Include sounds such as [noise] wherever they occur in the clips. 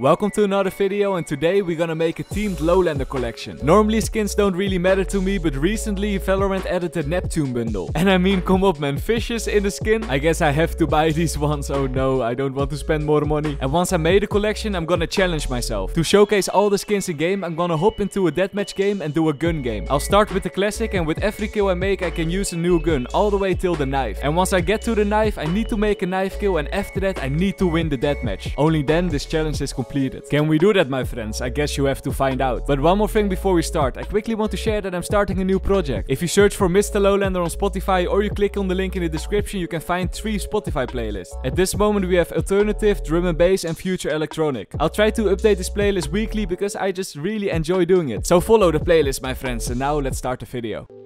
Welcome to another video and today we're gonna make a themed Lowlander collection. Normally skins don't really matter to me, but recently Valorant added the Neptune bundle. And I mean, come up man, fishes in the skin? I guess I have to buy [laughs] these ones, oh no, I don't want to spend more money. And once I made a collection, I'm gonna challenge myself. To showcase all the skins in game, I'm gonna hop into a deathmatch game and do a gun game. I'll start with the classic and with every kill I make, I can use a new gun, all the way till the knife. And once I get to the knife, I need to make a knife kill and after that, I need to win the deathmatch. Only then this challenge is completed. Can we do that, my friends? I guess you have to find out. But one more thing before we start. I quickly want to share that I'm starting a new project. If you search for Mr. Lowlander on Spotify or you click on the link in the description, you can find three Spotify playlists. At this moment, we have alternative, drum and bass, and future electronic. I'll try to update this playlist weekly because I just really enjoy doing it. So follow the playlist, my friends. And now let's start the video.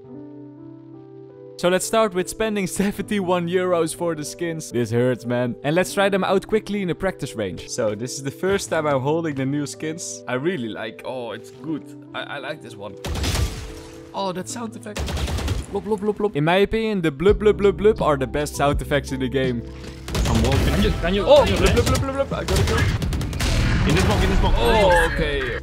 So let's start with spending [laughs] 71 euros for the skins. This hurts, man. And let's try them out quickly in the practice range. So this is the first time I'm holding the new skins. I really like, oh, it's good. I, I like this one. Oh, that sound effect. Blub, blub, blub, blub. In my opinion, the blub, blub, blub, blub are the best sound effects in the game. I'm walking. Can you, can you, Oh, blub, blub, blub, blub, blub. I gotta go. In this smoke, in this smoke. Oh, okay.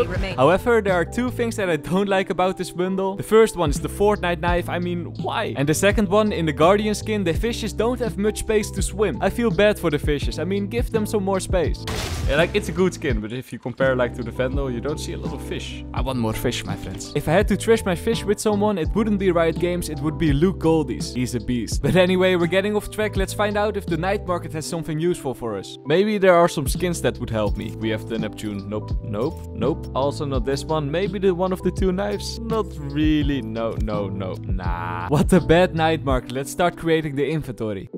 One enemy. However, there are two things that I don't like about this bundle. The first one is the Fortnite knife, I mean, why? And the second one, in the Guardian skin, the fishes don't have much space to swim. I feel bad for the fishes, I mean, give them some more space. Yeah, like, it's a good skin, but if you compare like to the Vandal, you don't see a lot of fish. I want more fish, my friends. If I had to trash my fish with someone, it wouldn't be Riot Games, it would be Luke Goldies. He's a beast. But anyway, we're getting off track, let's find out if the night market has something useful for us. Maybe there are some skins that would help me. We have the Neptune, nope, nope, nope. Also not this one, maybe the one of the two knives? Not really, no, no, no, nah. What a bad night market, let's start creating the inventory.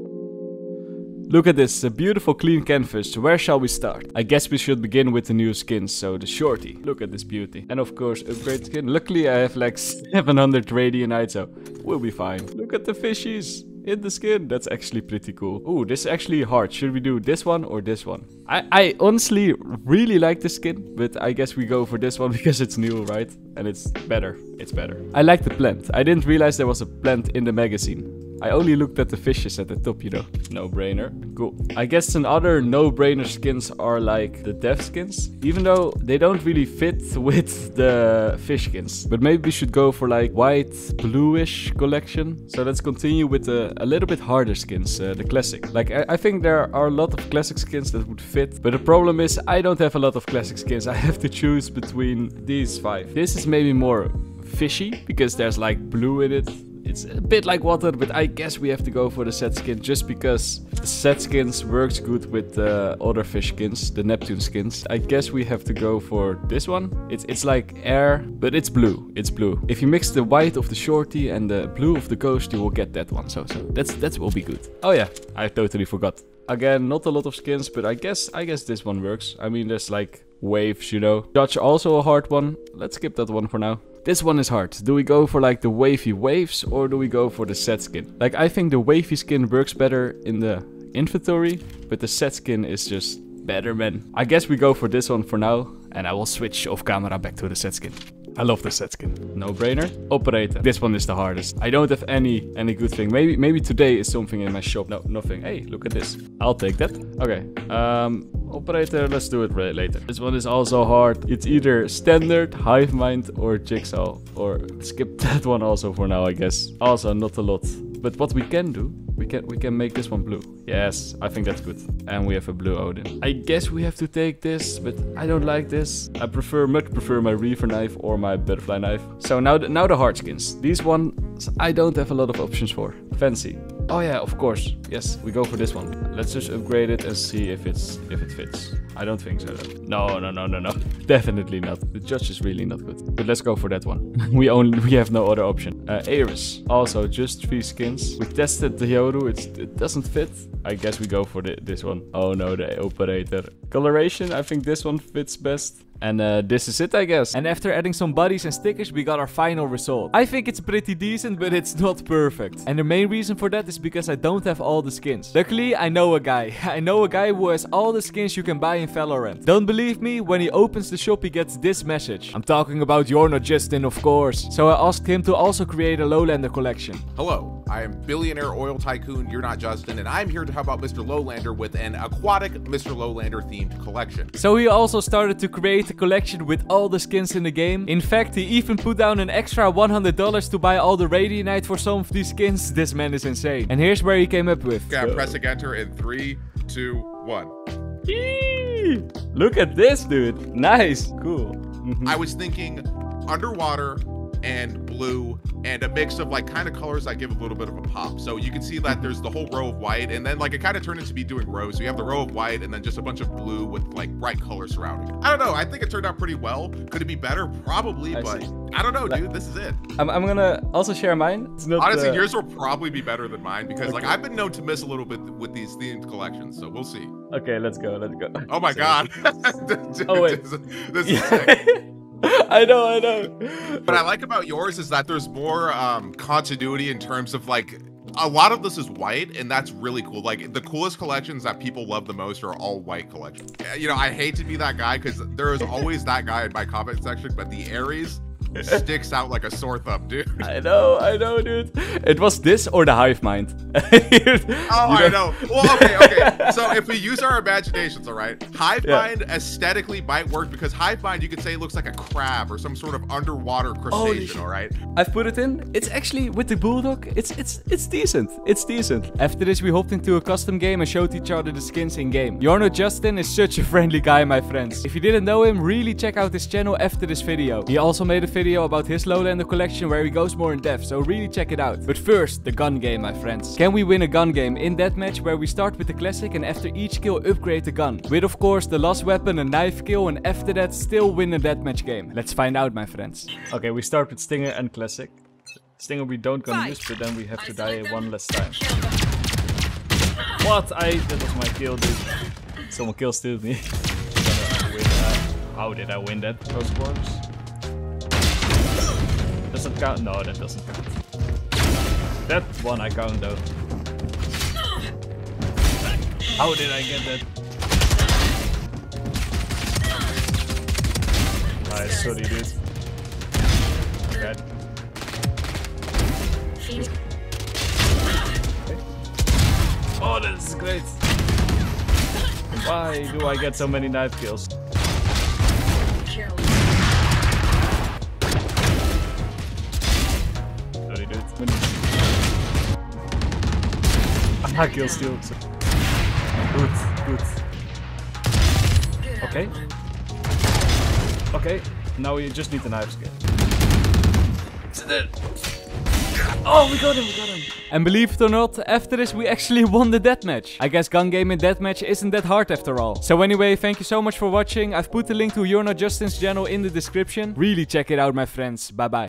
Look at this, a beautiful clean canvas. Where shall we start? I guess we should begin with the new skins, so the shorty. Look at this beauty. And of course, upgrade skin. Luckily, I have like [laughs] 700 radianite, so we'll be fine. Look at the fishies in the skin. That's actually pretty cool. Oh, this is actually hard. Should we do this one or this one? I, I honestly really like the skin, but I guess we go for this one [laughs] because it's new, right? And it's better. It's better. I like the plant. I didn't realize there was a plant in the magazine. I only looked at the fishes at the top, you know. No brainer. Cool. I guess some other no brainer skins are like the death skins, even though they don't really fit [laughs] with the fish skins. But maybe we should go for like white, bluish collection. So let's continue with the a little bit harder skins, uh, the classic. Like I, I think there are a lot of classic skins that would fit, but the problem is I don't have a lot of classic skins. [laughs] I have to choose between these five. This is maybe more fishy because there's like blue in it. It's a bit like water, but I guess we have to go for the set skin just because the set skins works good with the other fish skins, the Neptune skins. I guess we have to go for this one. It's it's like air, but it's blue. It's blue. If you mix the white of the shorty and the blue of the ghost, you will get that one. So so that's that will be good. Oh yeah, I totally forgot. Again, not a lot of skins, but I guess I guess this one works. I mean, there's like waves, you know. Dodge also a hard one. Let's skip that one for now. This one is hard. Do we go for like the wavy waves or do we go for the set skin? Like I think the wavy skin works better in the inventory, but the set skin is just better, man. I guess we go for this one for now and I will switch off camera back to the set skin. I love the set skin. No brainer. Operator. This one is the hardest. I don't have any any good thing. Maybe maybe today is something in my shop. No, nothing. Hey, look at this. I'll take that. Okay. Um, operator, let's do it later. This one is also hard. It's either standard, hive mind, or jigsaw. Or skip [laughs] that one also for now, I guess. Also not a lot. But what we can do, we can we can make this one blue. Yes, I think that's good. And we have a blue Odin. I guess we have to take this, but I don't like this. I prefer much prefer my Reaver knife or my butterfly knife. So now the, now the hard skins. These ones I don't have a lot of options for. Fancy. Oh yeah, of course. Yes, we go for this one. Let's just upgrade it and see if it's if it fits. I don't think so. Though. No, no, no, no, no. [laughs] Definitely not. The judge is really not good. But let's go for that one. [laughs] we only we have no other option. Uh, Ares. Also, just three skins. We tested the Yoru. It's, it doesn't fit. I guess we go for the, this one. Oh no, the operator. Coloration. I think this one fits best. And uh, this is it, I guess. And after adding some bodies and stickers, we got our final result. I think it's pretty decent, but it's not perfect. And the main reason for that is because I don't have all the skins. Luckily, I know a guy. [laughs] I know a guy who has all the skins you can buy in Valorant. Don't believe me? When he opens the shop he gets this message. I'm talking about You're Not Justin of course. So I asked him to also create a Lowlander collection. Hello, I am billionaire oil tycoon, you're not Justin, and I'm here to help out Mr. Lowlander with an aquatic Mr. Lowlander themed collection. So he also started to create a collection with all the skins in the game. In fact, he even put down an extra $100 to buy all the Radianite for some of these skins. This man is insane. And here's where he came up with. Okay, I'm pressing enter in three, two, one. Look at this, dude. Nice. Cool. I was thinking underwater and blue and a mix of like kind of colors that give a little bit of a pop. So you can see that there's the whole row of white and then like it kind of turned into be doing rows. So you have the row of white and then just a bunch of blue with like bright colors surrounding. I don't know. I think it turned out pretty well. Could it be better? Probably, I but see. I don't know, dude. This is it. I'm, I'm gonna also share mine. Honestly, uh, yours will probably be better than mine because like I've been known to miss a little bit with these themed collections. So we'll see. Okay, let's go. Let's go. Oh my [laughs] So- god. Dude, [laughs] Oh, wait. This, [laughs] this is sick. I know, I know. What I like about yours is that there's more um, continuity in terms of like a lot of this is white, and that's really cool. Like the coolest collections that people love the most are all white collections. You know, I hate to be that guy because there is always that guy in my comment section, but the Ares sticks out like a sore thumb, dude. [laughs] I know, I know, dude. It was this or the hive mind. [laughs] Oh, I know. Well, okay, okay. [laughs] So if we use our imaginations, all right, Hive Yeah. Mind aesthetically might work because Hive Mind, you could say, looks like a crab or some sort of underwater crustacean, shit. all right? I've put it in. It's actually with the bulldog. It's it's it's decent. It's decent. After this, we hopped into a custom game and showed each other the skins in game. You're Not Justin is such a friendly guy, my friends. If you didn't know him, really check out his channel after this video. He also made a video about his Lowlander collection where he goes more in depth, so really check it out. But first, the gun game, my friends. Can we win a gun game in that match where we start with the classic and after each kill upgrade the gun? With of course the last weapon, a knife kill, and after that still win a deathmatch game. Let's find out, my friends. Okay, we start with Stinger and Classic. Stinger we don't gonna Fight. use, but then we have to die one less time. What? I that was my kill, dude. Someone kill stealed me. Gonna win that. How did I win that? Close quarters. Count? No, that doesn't count. That one I count though. How did I get that? Nice, sorry dude. Bad. Oh, that is great. Why do I get so many knife kills? Kill steal. So- Good, good. Okay. Okay. Now we just need the knife skill. Oh, we got him, we got him. And believe it or not, after this we actually won the deathmatch. I guess gun game in deathmatch isn't that hard after all. So anyway, thank you so much for watching. I've put the link to You're Not Justin's channel in the description. Really check it out my friends. Bye bye.